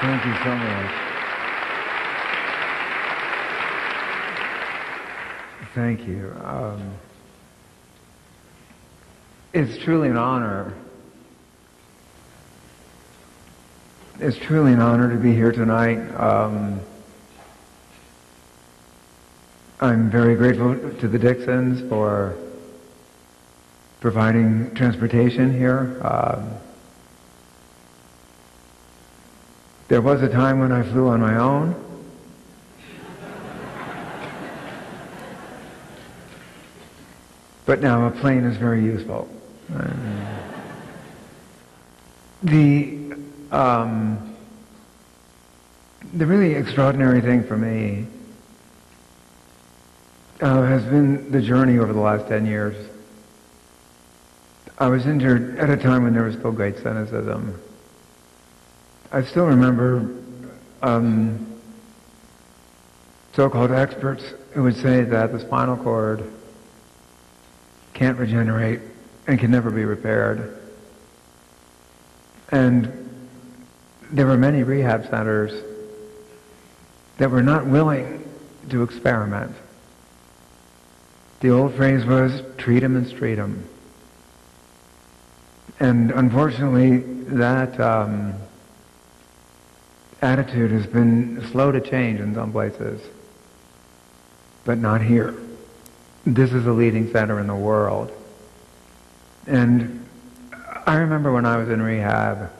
Thank you so much. Thank you. Um, it's truly an honor. It's truly an honor to be here tonight. Um, I'm very grateful to the Dixons for providing transportation here. Um, there was a time when I flew on my own. But now a plane is very useful. The um, the really extraordinary thing for me uh, has been the journey over the last 10 years. I was injured at a time when there was still great cynicism. I still remember um, so-called experts who would say that the spinal cord can't regenerate and can never be repaired. And there were many rehab centers that were not willing to experiment. The old phrase was, treat them and street them. And unfortunately, that um, attitude has been slow to change in some places, but not here. This is a leading center in the world. And I remember when I was in rehab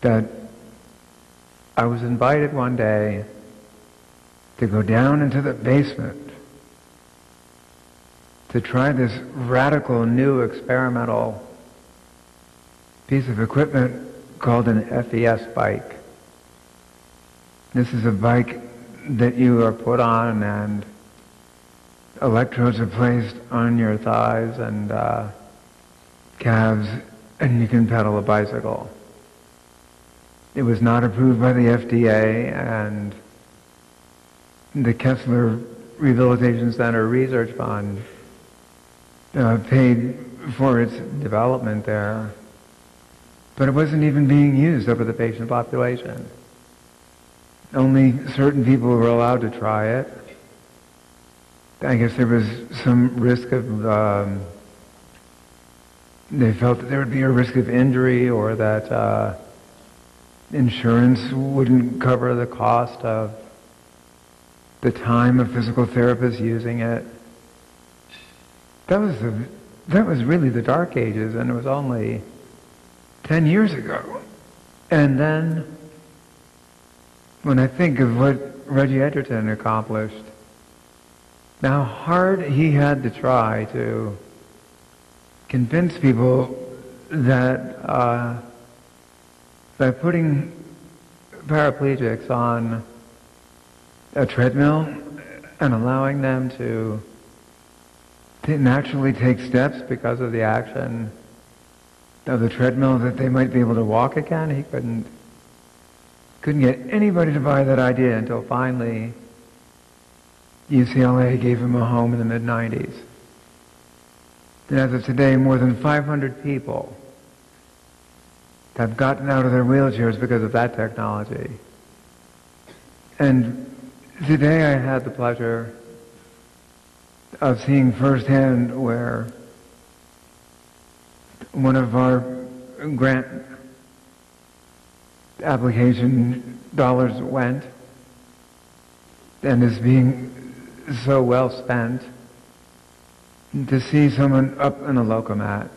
that I was invited one day to go down into the basement to try this radical new experimental piece of equipment called an FES bike. This is a bike that you are put on and electrodes are placed on your thighs and uh, calves and you can pedal a bicycle. It was not approved by the FDA and the Kessler Rehabilitation Center Research Fund uh, paid for its development there, but it wasn't even being used over the patient population. Only certain people were allowed to try it. I guess there was some risk of, um, they felt that there would be a risk of injury or that uh, insurance wouldn't cover the cost of the time of physical therapists using it. That was the, that was really the dark ages and it was only 10 years ago. And then when I think of what Reggie Edgerton accomplished, how hard he had to try to convince people that uh, by putting paraplegics on a treadmill and allowing them to, to naturally take steps because of the action of the treadmill that they might be able to walk again. He couldn't couldn't get anybody to buy that idea until finally UCLA gave him a home in the mid 90s. And as of today, more than 500 people have gotten out of their wheelchairs because of that technology. And today I had the pleasure of seeing firsthand where one of our grant application dollars went and is being so well spent to see someone up in a lokomat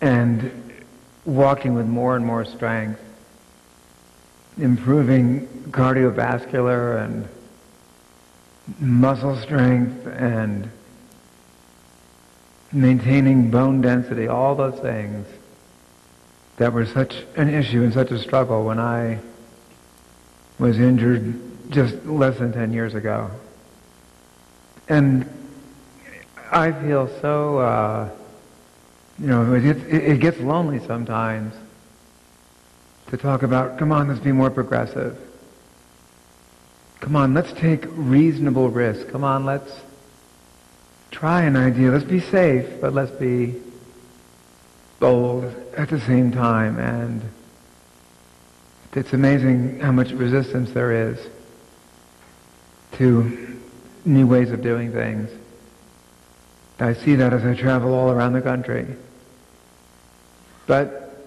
and walking with more and more strength, improving cardiovascular and muscle strength and maintaining bone density, all those things that were such an issue and such a struggle when I was injured just less than 10 years ago. And I feel so uh, you know, it gets, it gets lonely sometimes to talk about, come on, let's be more progressive. Come on, let's take reasonable risks. Come on, let's try an idea. Let's be safe, but let's be bold at the same time. And It's amazing how much resistance there is to new ways of doing things. I see that as I travel all around the country. But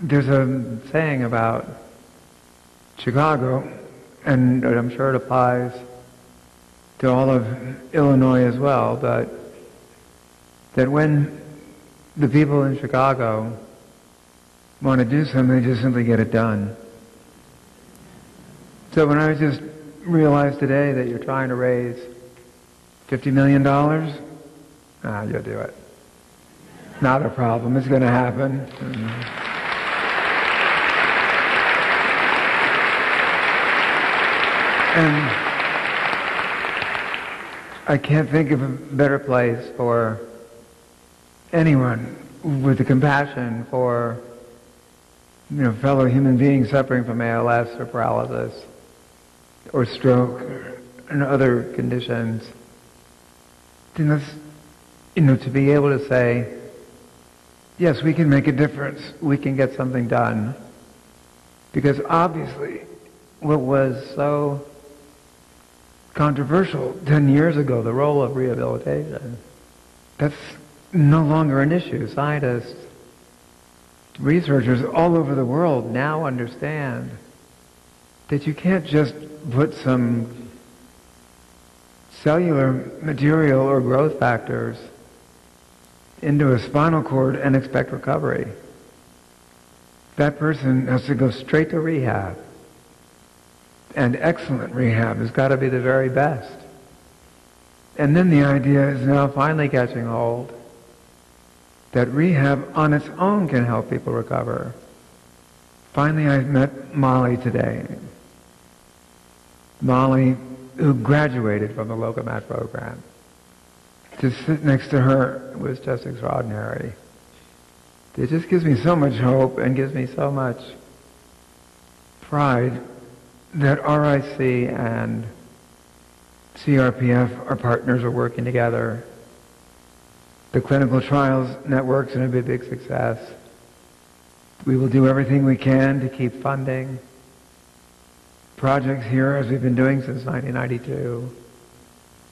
there's a saying about Chicago, and I'm sure it applies to all of Illinois as well, but that when the people in Chicago want to do something, they just simply get it done. So when I just realized today that you're trying to raise $50 million, ah, you'll do it. Not a problem. It's going to happen. Mm-hmm. And I can't think of a better place for anyone with the compassion for you know, fellow human beings suffering from ALS or paralysis or stroke and other conditions. You know, to be able to say, yes, we can make a difference. We can get something done. Because obviously, what was so controversial 10 years ago, the role of rehabilitation, that's no longer an issue. Scientists, researchers all over the world now understand that you can't just put some cellular material or growth factors into a spinal cord and expect recovery. That person has to go straight to rehab. And excellent rehab has got to be the very best. And then the idea is now finally catching hold that rehab on its own can help people recover. Finally, I met Molly today. Molly, who graduated from the Lokomat program. To sit next to her was just extraordinary. It just gives me so much hope and gives me so much pride that RIC and CRPF, our partners, are working together the clinical trials network's going to be a big success. We will do everything we can to keep funding projects here as we've been doing since 1992.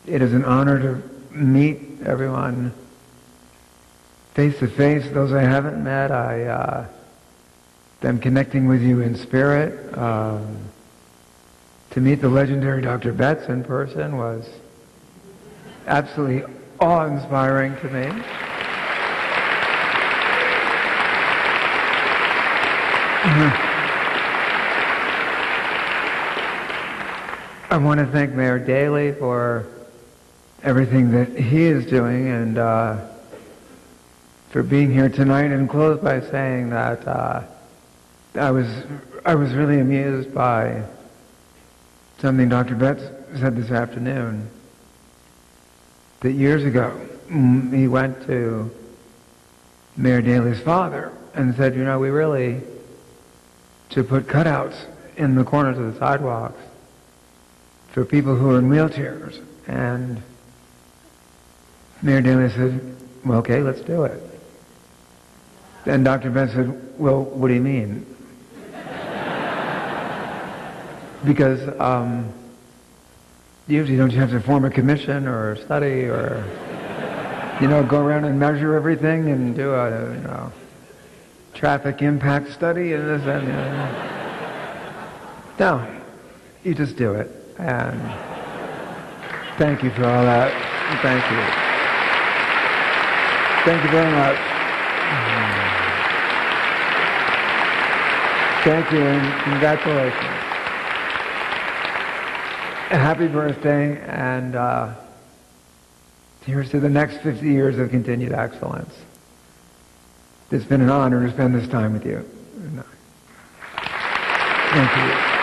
It is an honor to meet everyone face to face. Those I haven't met, I uh, am connecting with you in spirit. Um, to meet the legendary Dr. Betts in person was absolutely awe-inspiring to me. I want to thank Mayor Daley for everything that he is doing and uh, for being here tonight and close by saying that uh, I was I was really amused by something Dr. Betts said this afternoon that years ago mm, he went to Mayor Daley's father and said, you know, we really to put cutouts in the corners of the sidewalks for people who are in wheelchairs. And Mayor Daley said, well, okay, let's do it. And Dr. Betts said, well, what do you mean? because um, usually don't you have to form a commission or study or, you know, go around and measure everything and do a, you know, traffic impact study and this and, you know. No, you just do it. And thank you for all that. Thank you. Thank you very much. Thank you and congratulations happy birthday, and uh, here's to the next 50 years of continued excellence. It's been an honor to spend this time with you. Thank you.